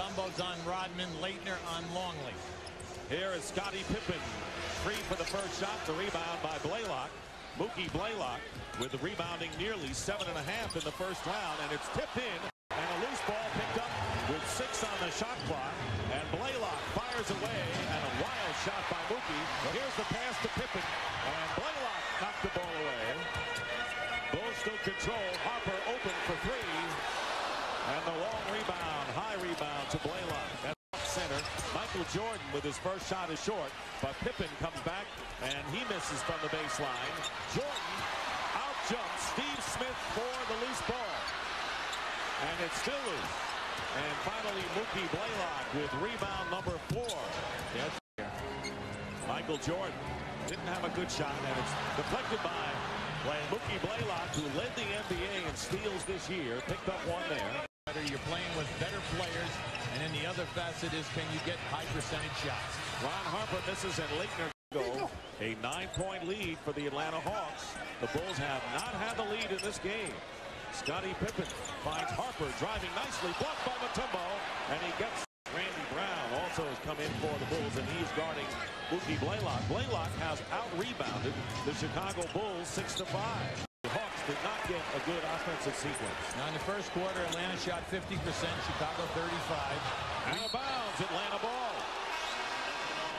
Tumbo's on Rodman, Laettner on Longley. Here is Scottie Pippen. Free for the first shot. The rebound by Blaylock. Mookie Blaylock with the rebounding nearly seven and a half in the first round. And it's tipped in. And a loose ball picked up with six on the shot clock. And Blaylock fires away. And a wild shot by Mookie. Here's the pass to Pippen. And Blaylock knocked the ball away. Bulls still control. Harper open for three. And the long rebound, high rebound to Blaylock. That's center. Michael Jordan with his first shot is short, but Pippen comes back and he misses from the baseline. Jordan out jumps Steve Smith for the loose ball. And it's still loose. And finally Mookie Blaylock with rebound number four. Yes. Michael Jordan didn't have a good shot and it's deflected by Mookie Blaylock who led the NBA in steals this year. Picked up one there. You're playing with better players, and then the other facet is can you get high percentage shots? Ron Harper misses and Laettner go. A nine-point lead for the Atlanta Hawks. The Bulls have not had the lead in this game. Scottie Pippen finds Harper driving nicely, blocked by Mutombo, and he gets Randy Brown also has come in for the Bulls, and he's guarding Mookie Blaylock. Blaylock has out-rebounded the Chicago Bulls 6 did not get a good offensive sequence. Now in the first quarter, Atlanta shot 50%, Chicago 35. Out of bounds, Atlanta ball.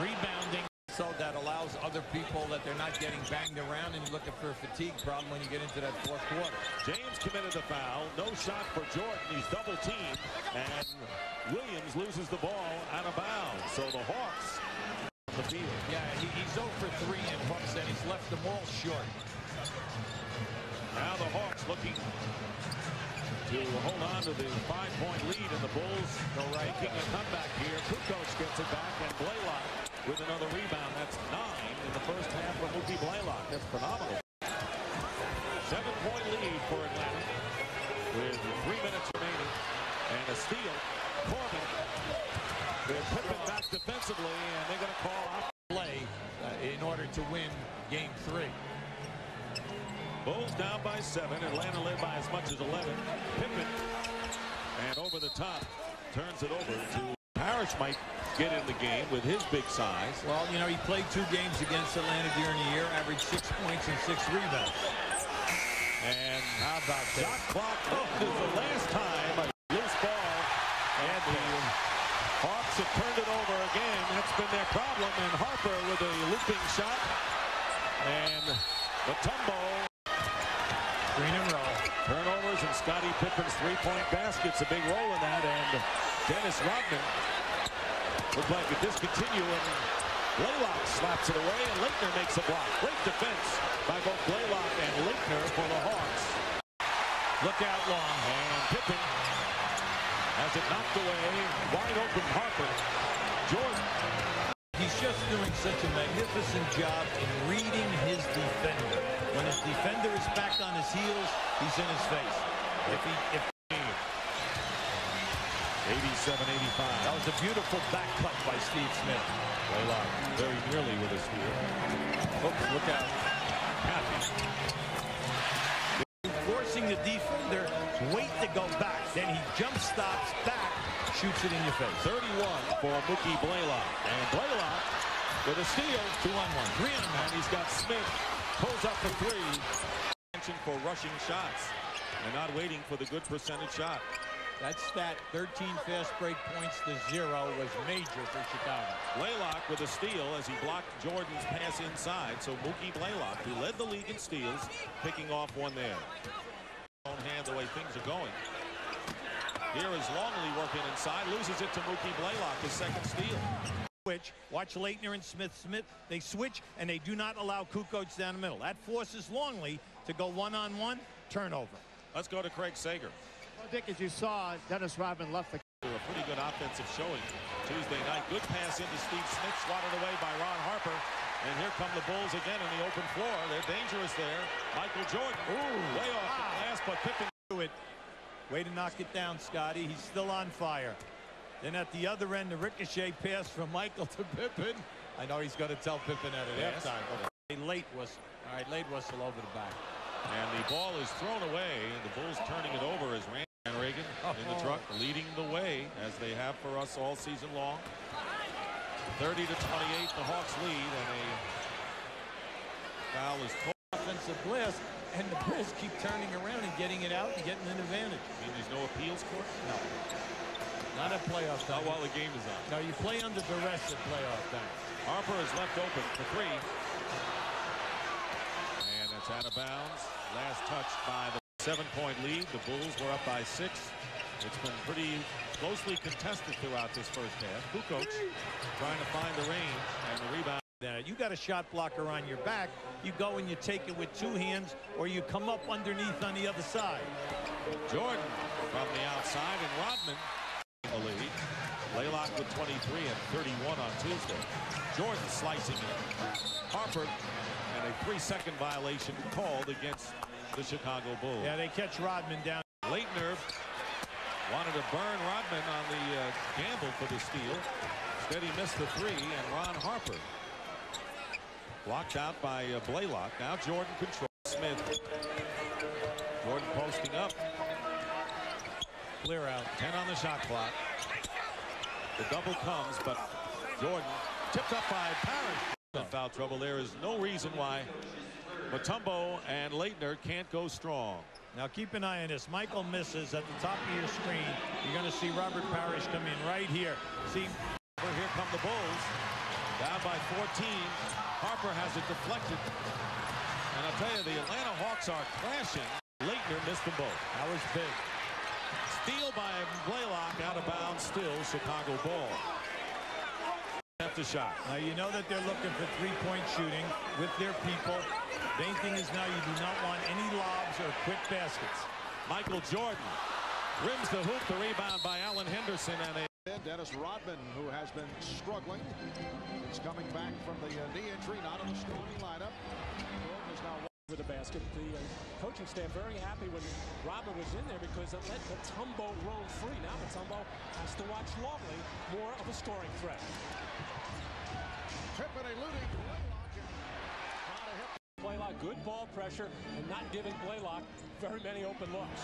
Rebounding so that allows other people that they're not getting banged around and you're looking for a fatigue problem when you get into that fourth quarter. James committed the foul. No shot for Jordan. He's double teamed. And Williams loses the ball out of bounds. So the Hawks the field. Yeah, he, he's 0 for 3 in hooks and he's left them all short. Now the Hawks looking to hold on to the five-point lead, and the Bulls go making a comeback here. Kukoc gets it back, and Blaylock with another rebound. That's nine in the first half for Mookie Blaylock. That's phenomenal. Seven-point lead for Atlanta with three minutes remaining, and a steal. Corbin put it back defensively, and they're going to call out play uh, in order to win Game Three. Bulls down by seven. Atlanta led by as much as 11. Pippen and over the top turns it over to Parish might get in the game with his big size. Well, you know, he played two games against Atlanta during the year, averaged six points and six rebounds. And how about that? Shot clock oh, is the last time a loose ball. And the Hawks have turned it over again. That's been their problem. And Harper with a looping shot. And Mutombo Green Scottie Pippen's three-point basket's a big role in that. And Dennis Rodman looked like a discontinue. And Blaylock slaps it away, and Laettner makes a block. Great defense by both Blaylock and Laettner for the Hawks. Look out long. And Pippen has it knocked away. Wide open Harper. Jordan. He's just doing such a magnificent job in reading his defender. When his defender is back on his heels, he's in his face. If he, if 87-85. That was a beautiful back cut by Steve Smith. Blaylock very nearly with a steal. Oops, look out. Happy. Forcing the defender wait to go back. Then he jump stops back, shoots it in your face. 31 for Mookie Blaylock. And Blaylock with a steal. Two on one. Three on one. And he's got Smith Pulls up for three. Attention for rushing shots and not waiting for the good percentage shot. That's that stat, 13 fast break points to zero, was major for Chicago. Blaylock with a steal as he blocked Jordan's pass inside. So Mookie Blaylock, who led the league in steals, picking off one there. Own hand the way things are going. Here is Longley working inside, loses it to Mookie Blaylock, his second steal switch. Watch Laettner and Smith. Smith, they switch and they do not allow Kukoc down the middle. That forces Longley to go one-on-one, -on -one, turnover. Let's go to Craig Sager. Well, Dick, as you saw, Dennis Rodman left the... A pretty good offensive showing Tuesday night. Good pass into Steve Smith, swatted away by Ron Harper. And here come the Bulls again in the open floor. They're dangerous there. Michael Jordan, ooh, way off wow. the ah. glass, but Pippen... It. Way to knock it down, Scottie. He's still on fire. Then at the other end, the ricochet pass from Michael to Pippen. I know he's going to tell Pippen at it yes. halftime. A late whistle. All right, late whistle over the back. And the ball is thrown away, and the Bulls turning it over as Randy. And Reagan in the oh. truck leading the way as they have for us all season long. 30 to 28 the Hawks lead and a foul is called. Offensive blast and the Bulls keep turning around and getting it out and getting an advantage. I mean there's no appeals court? No. Not at playoff time. Not while the game is on. No, you play under duress at playoff time. Harper is left open for three. It's out of bounds. Last touch by the seven-point lead. The Bulls were up by six. It's been pretty closely contested throughout this first half. Kukoc trying to find the range and the rebound. Now, you got a shot blocker on your back. You go and you take it with two hands, or you come up underneath on the other side. Jordan from the outside and Rodman the lead. Blaylock with 23 and 31 on Tuesday. Jordan slicing in. Harper and a three-second violation called against the Chicago Bulls. Yeah, they catch Rodman down. Laettner wanted to burn Rodman on the uh, gamble for the steal. Instead, he missed the three, and Ron Harper blocked out by uh, Blaylock. Now Jordan controls Smith. Jordan posting up. Clear out. 10 on the shot clock. The double comes, but Jordan tipped up by Parish. Foul trouble. There is no reason why Mutombo and Laettner can't go strong. Now keep an eye on this. Michael misses at the top of your screen. You're going to see Robert Parish come in right here. See, Here come the Bulls. Down by 14. Harper has it deflected. And I'll tell you, the Atlanta Hawks are clashing. Laettner missed them both. that was big. Steal by Blaylock out of bounds still. Chicago ball. After shot. Now you know that they're looking for three-point shooting with their people. Main thing is now you do not want any lobs or quick baskets. Michael Jordan rims the hoop. The rebound by Alan Henderson and a Dennis Rodman, who has been struggling, is coming back from the uh, knee injury, not in the starting lineup. Is the uh, coaching staff very happy when Robert was in there because it let Mutombo roam free. Now Mutombo has to watch Longley, more of a scoring threat. Pippen eluding Blaylock and trying to. Blaylock, good ball pressure and not giving Blaylock very many open looks.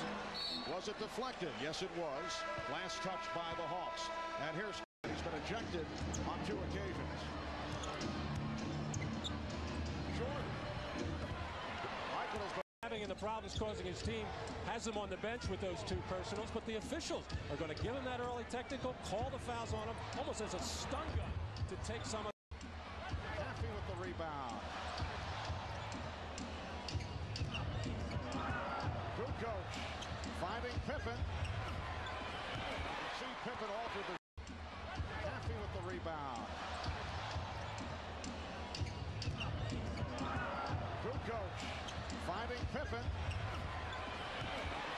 Was it deflected? Yes, it was. Last touch by the Hawks. And here's he's been ejected on two occasions. Been the problems causing his team has him on the bench with those two personals, but the officials are going to give him that early technical, call the fouls on him, almost as a stun gun to take some of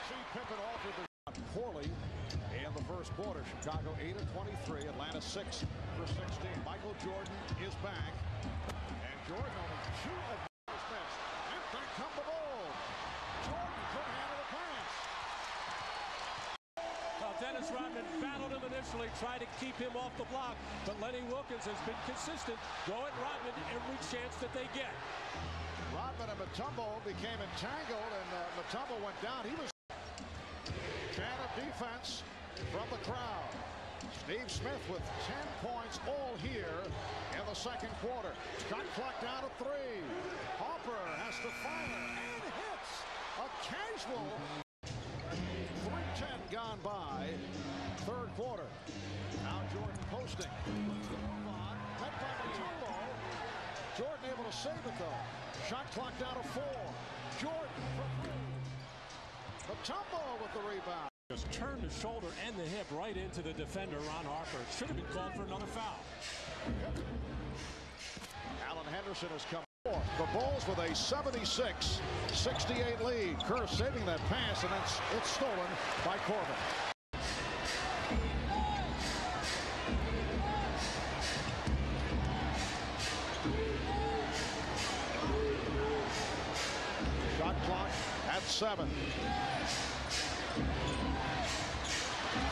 see Pippen altered the poorly in the first quarter. Chicago 8 of 23, Atlanta 6 for 16. Michael Jordan is back. And Jordan only two of his missed. And back come the ball. Jordan couldn't handle the pass. Well, Dennis Rodman battled him initially, tried to keep him off the block, but Lenny Wilkens has been consistent. Go at Rodman every chance that they get. Rodman and Mutombo became entangled, and uh, Mutombo went down. He was chant of defense from the crowd. Steve Smith with 10 points all here in the second quarter. Shot clock down to three. Harper has to fire and hits. A casual 310 gone by. Third quarter. Now Jordan posting. Met by Mutombo. Jordan able to save it though. Shot clock down to four. Jordan for three. Mutombo with the rebound. Just turned the shoulder and the hip right into the defender, Ron Harper. Should have been called for another foul. Alan Henderson has come. The Bulls with a 76-68 lead. Kerr saving that pass, and it's, it's stolen by Corbin. Seven.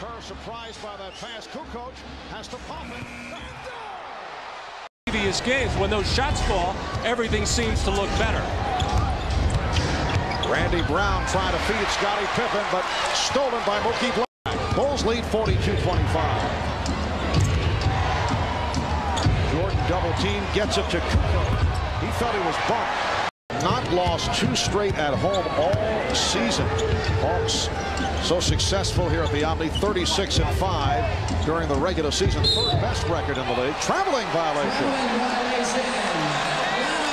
Kerr surprised by that pass. Kukoc has to pop it. Previous games, when those shots fall, everything seems to look better. Randy Brown trying to feed Scottie Pippen, but stolen by Mookie Black. Bulls lead 42-25. Jordan double team gets it to Kukoc. He thought he was bumped. Not lost two straight at home all season. Hawks so successful here at the Omni, 36 and 5 during the regular season, third best record in the league. Traveling violation.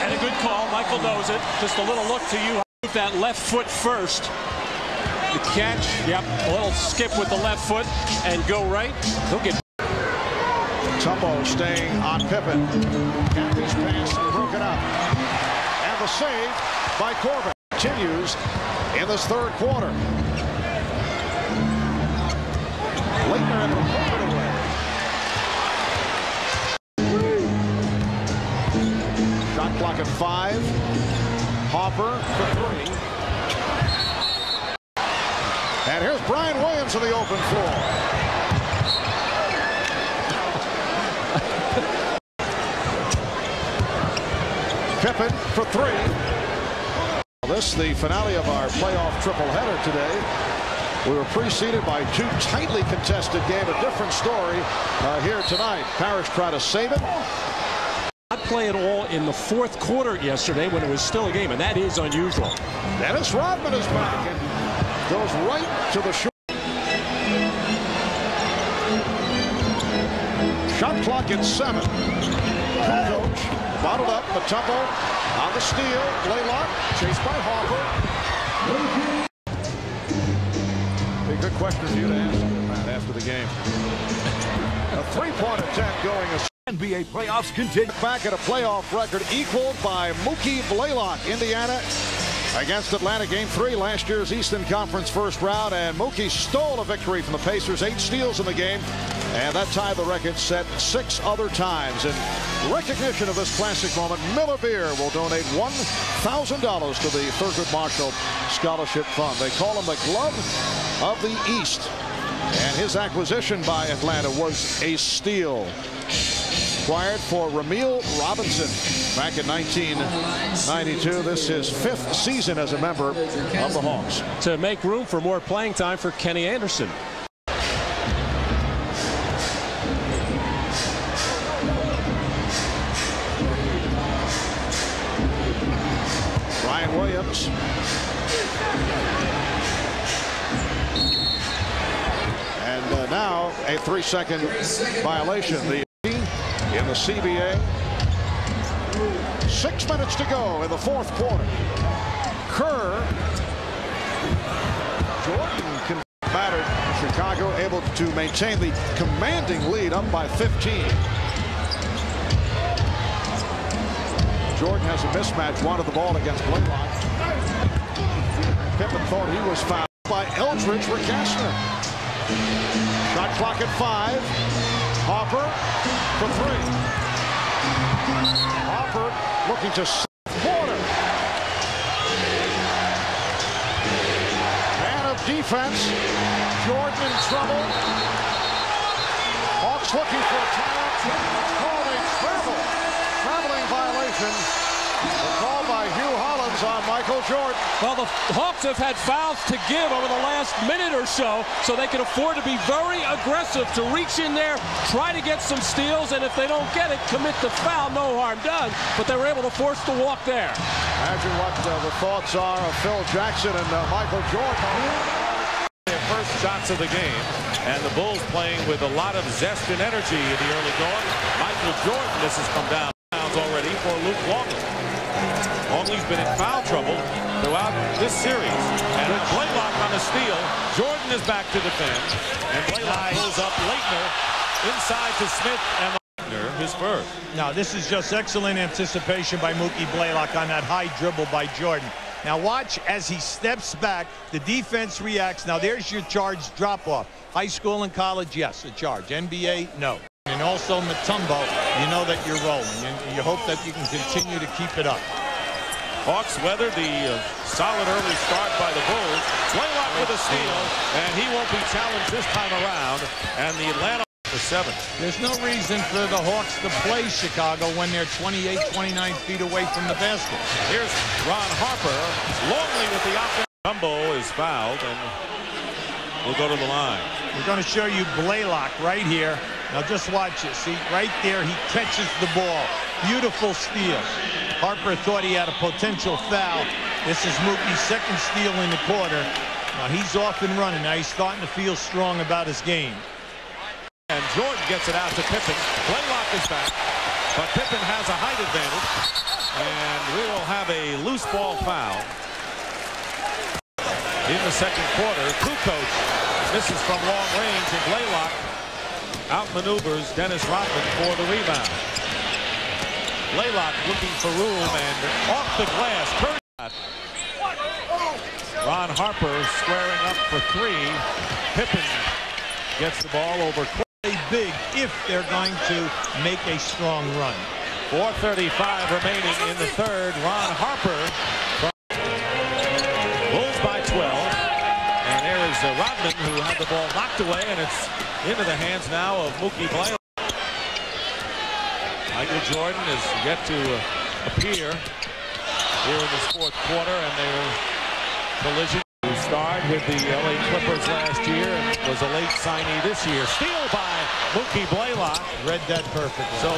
And a good call. Michael knows it. Just a little look to you. That left foot first. The catch. Yep. A little skip with the left foot and go right. He'll get. Tumbo staying on Pippen. Cappy's pass broken up. The save by Corbin continues in this third quarter. Laettner able to pull away. Shot clock at five. Hopper for three. And here's Brian Williams in the open floor. Pippen for three. This the finale of our playoff triple header today. We were preceded by two tightly contested game. A different story uh, here tonight. Parish tried to save it. Not play at all in the fourth quarter yesterday when it was still a game, and that is unusual. Dennis Rodman is back and goes right to the short. Shot clock at seven. Coach bottled up. Mutombo on the steal. Blaylock chased by. Be a good question for you to ask Matt, after the game. A three-point attempt going. NBA playoffs continue. Back at a playoff record equaled by Mookie Blaylock. Indiana against Atlanta game three last year's Eastern Conference first round and Mookie stole a victory from the Pacers. Eight steals in the game and that tied the record set six other times. In recognition of this classic moment Miller Beer will donate $1,000 to the Thurgood Marshall Scholarship Fund. They call him the glove of the East and his acquisition by Atlanta was a steal acquired for Rumeal Robinson back in 1992. This is fifth season as a member of the Hawks. To make room for more playing time for Kenny Anderson. Ryan Williams. And uh, now a three-second violation. The in the CBA. Six minutes to go in the fourth quarter. Kerr. Jordan can battered. Chicago able to maintain the commanding lead up by 15. Jordan has a mismatch, wanted the ball against Blaylock. Pippen thought he was fouled by Eldridge Recasner. Shot clock at five. Hopper for three. Hopper looking to quarter. Man of defense. Jordan in trouble. Hawks looking for a timeout. Called a travel. Traveling violation. A call by Hue Hollins on Michael Jordan. Well, the Hawks have had fouls to give over the last minute or so, so they can afford to be very aggressive to reach in there, try to get some steals, and if they don't get it, commit the foul. No harm done, but they were able to force the walk there. Imagine what uh, the thoughts are of Phil Jackson and uh, Michael Jordan. Their First shots of the game, and the Bulls playing with a lot of zest and energy in the early going. Michael Jordan, this has come down already for Luke Longley. Longley's been in foul trouble throughout this series. And Blaylock on the steal. Jordan is back to defend. And Blaylock pulls up Laettner inside to Smith and Laettner, his first. Now, this is just excellent anticipation by Mookie Blaylock on that high dribble by Jordan. Now watch as he steps back, the defense reacts. Now there's your charge drop-off. High school and college, yes, a charge. NBA, no. And also Mutombo, you know that you're rolling, and you hope that you can continue to keep it up. Hawks weather the uh, solid early start by the Bulls. Blaylock with a steal, and he won't be challenged this time around. And the Atlanta for seven. There's no reason for the Hawks to play Chicago when they're 28, 29 feet away from the basket. Here's Ron Harper. Longley with the offense. Jumbo is fouled and we'll go to the line. We're going to show you Blaylock right here. Now just watch it. See, right there, he catches the ball. Beautiful steal. Harper thought he had a potential foul. This is Mookie's second steal in the quarter. Now he's off and running. Now he's starting to feel strong about his game. And Jordan gets it out to Pippen. Blaylock is back, but Pippen has a height advantage. And we will have a loose ball foul in the second quarter. Kukoc misses from long range, and Blaylock outmaneuvers Dennis Rodman for the rebound. Blaylock looking for room and off the glass. Ron Harper squaring up for three. Pippen gets the ball over. Big if they're going to make a strong run. 4.35 remaining in the third. Ron Harper. Bulls by 12. And there is Rodman who had the ball knocked away, and it's into the hands now of Mookie Blaylock. Michael Jordan is yet to uh, appear here in this fourth quarter, and their collision who starred with the LA Clippers last year and was a late signee this year. Steal by Mookie Blaylock. Read that perfectly. So